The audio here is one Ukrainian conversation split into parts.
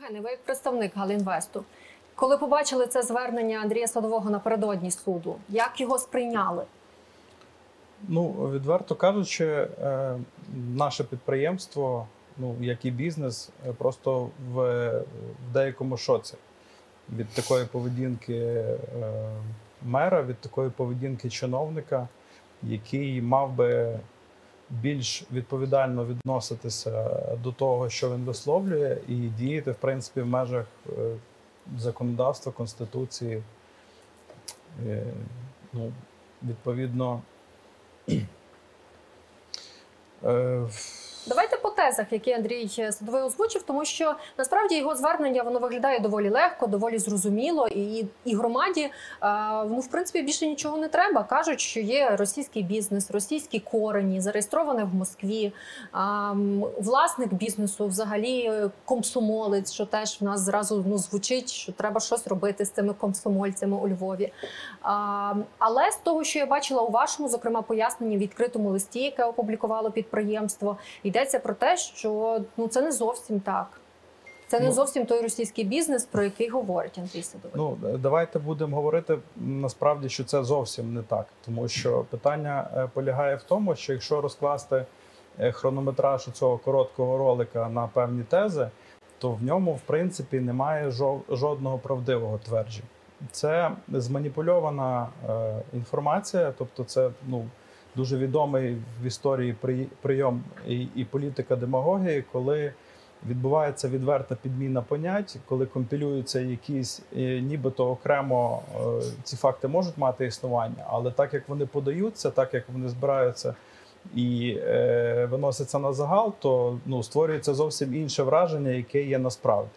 Євгене, ви як представник Галінвесту. Коли побачили це звернення Андрія Садового напередодні суду, як його сприйняли? Ну, відверто кажучи, е, наше підприємство, ну як і бізнес, е, просто в, в деякому шоці від такої поведінки е, мера, від такої поведінки чиновника, який мав би більш відповідально відноситися до того, що він висловлює, і діяти, в принципі, в межах е, законодавства, конституції. Е, Ну, відповідно. Е, Давайте по тезах, які Андрій Садовий озвучив, тому що насправді його звернення воно виглядає доволі легко, доволі зрозуміло, і і громаді ну в принципі більше нічого не треба. кажуть, що є російський бізнес, російські корені, зареєстроване в Москві. Власник бізнесу, взагалі, комсомолець, що теж в нас зразу ну звучить, що треба щось робити з цими комсомольцями у Львові. Але з того, що я бачила у вашому, зокрема, поясненні в відкритому листі, яке опублікувало підприємство йдеться про те, що ну це не зовсім так. Це не Ну, зовсім той російський бізнес, про який говорить Андрій Садовий. Ну давайте будемо говорити насправді, що це зовсім не так, тому що питання е, полягає в тому, що якщо розкласти е, хронометраж цього короткого ролика на певні тези, то в ньому в принципі немає жо- жодного правдивого твердження. Це зманіпульована е, інформація, тобто це ну. Дуже відомий в історії прийом і, політика демагогії, коли відбувається відверта підміна понять, коли компілюються якісь е, нібито окремо е, ці факти можуть мати існування, але так як вони подаються, так як вони збираються і е, виносяться на загал, то ну, створюється зовсім інше враження, яке є насправді.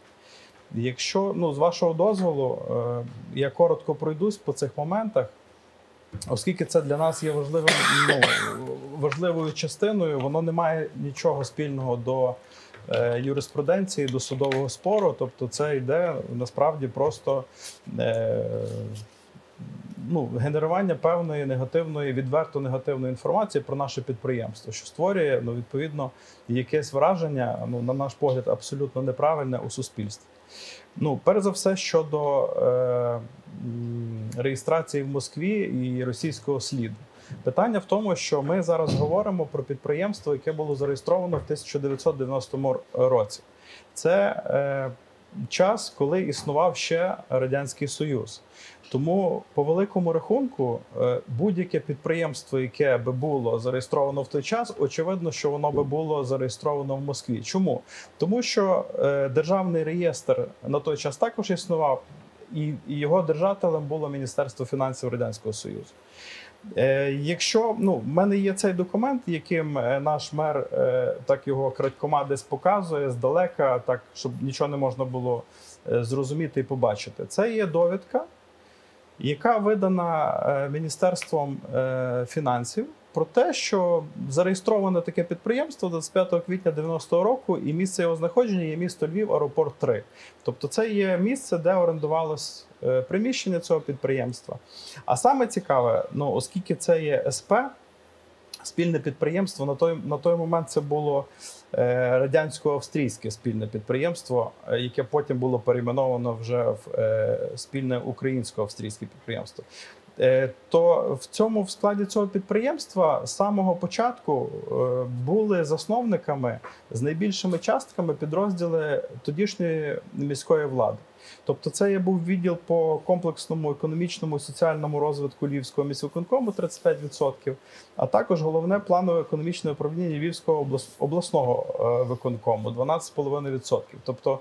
Якщо ну, з вашого дозволу, е, я коротко пройдусь по цих моментах. Оскільки це для нас є важливим, ну, важливою частиною, воно не має нічого спільного до е, юриспруденції, до судового спору. Тобто, це йде насправді просто е, ну, генерування певної негативної, відверто негативної інформації про наше підприємство, що створює ну, відповідно якесь враження, ну, на наш погляд, абсолютно неправильне у суспільстві. Ну, перш за все, щодо е, реєстрації в Москві і російського сліду. Питання в тому, що ми зараз говоримо про підприємство, яке було зареєстровано в 1990 році. Це е, час, коли існував ще Радянський Союз. Тому, по великому рахунку, е, будь-яке підприємство, яке би було зареєстровано в той час, очевидно, що воно би було зареєстровано в Москві. Чому? Тому що е, державний реєстр на той час також існував, і, його держателем було Міністерство фінансів Радянського Союзу. Е, Якщо ну, в мене є цей документ, яким наш мер так його крадькома десь показує здалека, так щоб нічого не можна було зрозуміти і побачити. Це є довідка, яка видана е, Міністерством е, фінансів про те, що зареєстроване таке підприємство 25 квітня 90-го року, і місце його знаходження є місто Львів, аеропорт 3. Тобто, це є місце, де орендувалось е, приміщення цього підприємства. А саме цікаве, ну оскільки це є СП, спільне підприємство, на той, на той момент це було е, радянсько-австрійське спільне підприємство, е, яке потім було перейменовано вже в е, спільне українсько-австрійське підприємство. Е, То в цьому в складі цього підприємства з самого початку е, були засновниками з найбільшими частками підрозділи тодішньої міської влади. Тобто, це є був відділ по комплексному економічному і соціальному розвитку Львівського міськвиконкому 35%, а також головне планове економічне управління Львівського облас- обласного е, виконкому 12,5%. Тобто,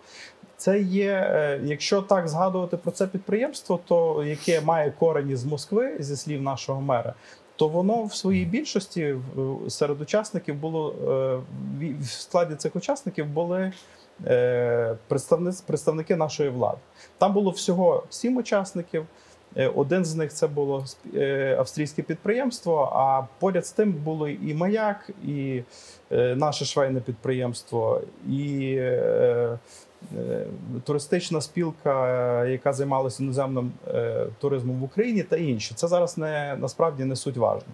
це є, е, якщо так згадувати про це підприємство, то яке має корені з Москви, зі слів нашого мера, то воно в своїй більшості серед учасників було е, в- складі цих учасників були е, представники нашої влади. Там було всього сім учасників. Е, Один з них це було е, австрійське підприємство. А поряд з тим було і маяк, і е, наше швейне підприємство, і туристична спілка, яка займалася іноземним туризмом в Україні, та інші. Це зараз не насправді не суть важно.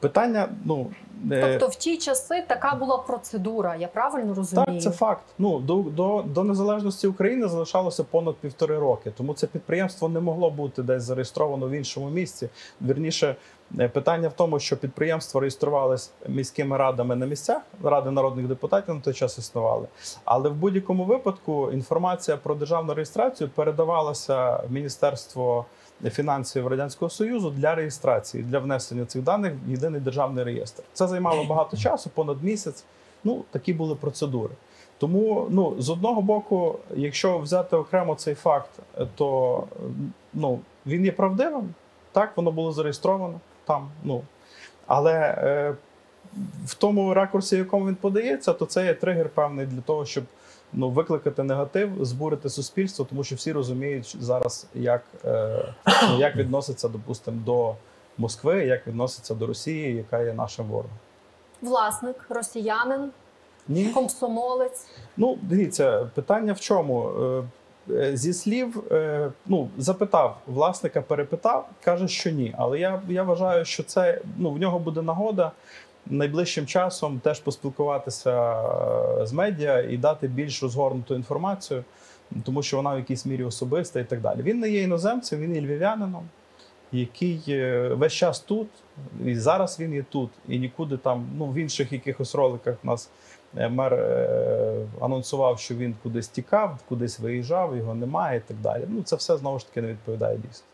Питання, ну е, Тобто в ті часи така була процедура, я правильно розумію? Так, це факт. Ну до, до, до незалежності України залишалося понад півтори роки. Тому це підприємство не могло бути десь зареєстровано в іншому місці. Вірніше, е, питання в тому, що підприємство реєструвалось міськими радами на місцях. Ради народних депутатів на той час існували. Але в будь-якому випадку інформація про державну реєстрацію передавалася в Міністерство фінансів Радянського Союзу для реєстрації для внесення цих даних в єдиний державний реєстр. Це займало багато часу, понад місяць. Ну такі були процедури. Тому ну з одного боку, якщо взяти окремо цей факт, то ну він є правдивим. Так, воно було зареєстровано там. Ну але е, в тому ракурсі, в якому він подається, то це є тригер певний для того, щоб ну викликати негатив, збурити суспільство, тому що всі розуміють зараз, як, е, ну, як відноситься, допустимо, до Москви, як відноситься до Росії, яка є нашим ворогом. Власник, росіянин, Ні, комсомолець. ну дивіться, питання в чому. Е, е, Зі слів, е, ну запитав власника, перепитав, каже, що ні. Але я, я вважаю, що це ну в нього буде нагода найближчим часом теж поспілкуватися е, з медіа і дати більш розгорнуту інформацію, тому що вона в якійсь мірі особиста і так далі. Він не є іноземцем, він є львів'янином, який е, весь час тут, і зараз він є тут, і нікуди там, ну в інших якихось роликах нас. е, Мер анонсував, що він кудись тікав, кудись виїжджав, його немає і так далі. Ну це все знову ж таки не відповідає дійсності.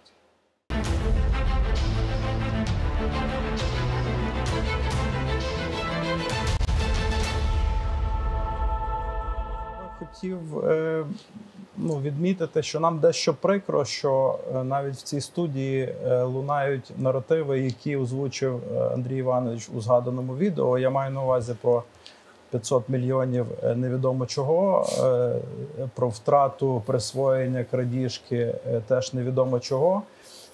Хотів е, ну, відмітити, що нам дещо прикро, що е, навіть в цій студії е, лунають наративи, які озвучив е, Андрій Іванович у згаданому відео. Я маю на увазі про 500 мільйонів невідомо чого, про втрату присвоєння крадіжки теж невідомо чого.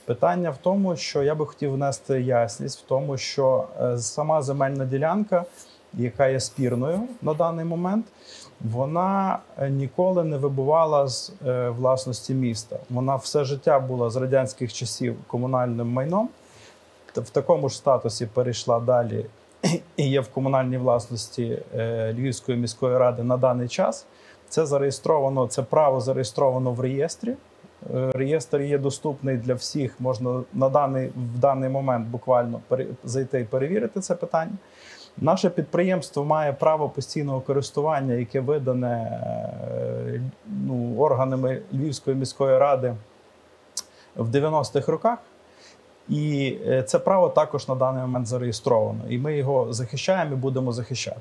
Питання в тому, що я би хотів внести ясність в тому, що сама земельна ділянка, яка є спірною на даний момент, вона е, ніколи не вибувала з е, власності міста. Вона все життя була з радянських часів комунальним майном. В такому ж статусі перейшла далі і є в комунальній власності е, Львівської міської ради на даний час. Це зареєстровано, це право зареєстровано в реєстрі. Реєстр є доступний для всіх. Можна на даний в даний момент буквально зайти і перевірити це питання. Наше підприємство має право постійного користування, яке видане е, ну, органами Львівської міської ради в 90-х роках. І е, це право також на даний момент зареєстровано. І ми його захищаємо і будемо захищати.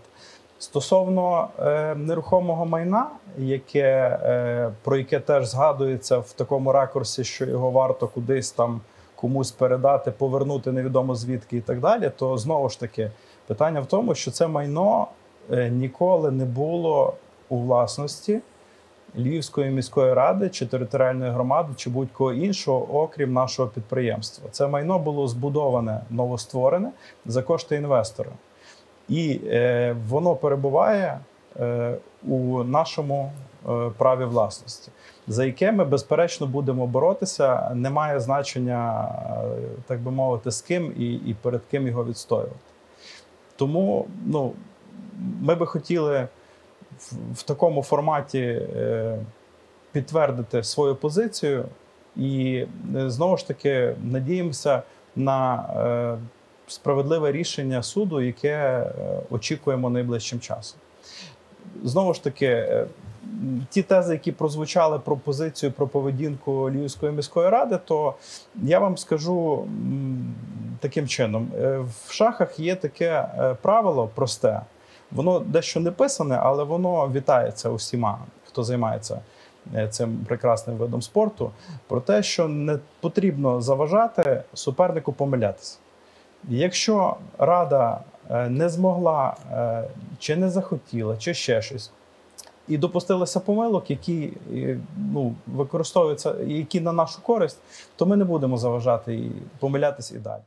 Стосовно е, нерухомого майна, яке, е, про яке теж згадується в такому ракурсі, що його варто кудись там комусь передати, повернути невідомо звідки і так далі, то знову ж таки питання в тому, що це майно е, ніколи не було у власності Львівської міської ради чи територіальної громади, чи будь-кого іншого, окрім нашого підприємства. Це майно було збудоване новостворене за кошти інвестора, і е, воно перебуває е, у нашому е, праві власності, за яке ми безперечно будемо боротися. Немає значення, е, так би мовити, з ким і, і перед ким його відстоювати. Тому ну, ми би хотіли в, в такому форматі е, підтвердити свою позицію, і е, знову ж таки надіємося на е, справедливе рішення суду, яке е, очікуємо найближчим часом. Знову ж таки, е, ті тези, які прозвучали про позицію про поведінку Львівської міської ради, то я вам скажу таким чином: Е, в шахах є таке е, правило просте. Воно дещо не писане, але воно вітається усіма, хто займається е, цим прекрасним видом спорту, про те, що не потрібно заважати супернику помилятися. Якщо рада не змогла чи не захотіла, чи ще щось, і допустилися помилок, які ну, використовуються, які на нашу користь, то ми не будемо заважати і помилятися і далі.